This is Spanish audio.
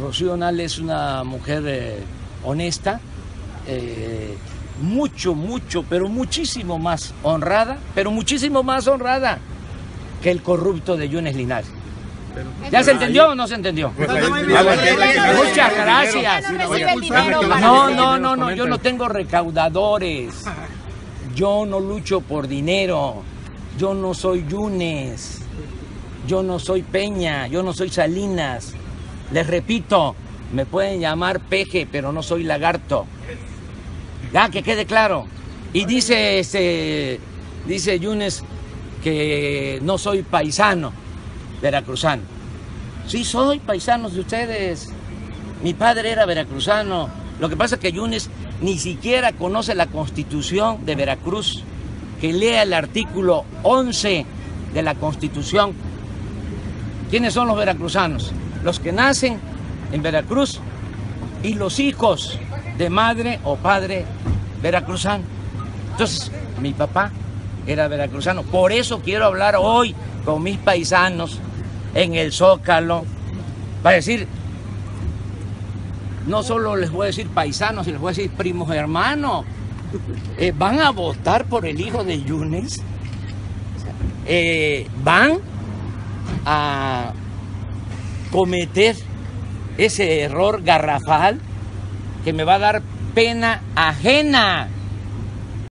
Rocío Nal es una mujer eh, honesta, eh, mucho, mucho, pero muchísimo más honrada, pero muchísimo más honrada que el corrupto de Yunes Linares. ¿Ya se entendió o no se entendió? Muchas gracias. No, no, no, no, yo no tengo recaudadores. Yo no lucho por dinero. Yo no soy Yunes. Yo no soy Peña. Yo no soy Salinas. Les repito, me pueden llamar peje, pero no soy lagarto. Ya, que quede claro. Y dice, este, dice Yunes que no soy paisano veracruzano. Sí soy paisano de ustedes. Mi padre era veracruzano. Lo que pasa es que Yunes ni siquiera conoce la constitución de Veracruz. Que lea el artículo 11 de la constitución. ¿Quiénes son los veracruzanos? Los que nacen en Veracruz y los hijos de madre o padre veracruzano. Entonces, mi papá era veracruzano. Por eso quiero hablar hoy con mis paisanos en el Zócalo. Va a decir, no solo les voy a decir paisanos, les voy a decir primos hermanos. Eh, ¿Van a votar por el hijo de Yunes? Eh, ¿Van a cometer ese error garrafal que me va a dar pena ajena?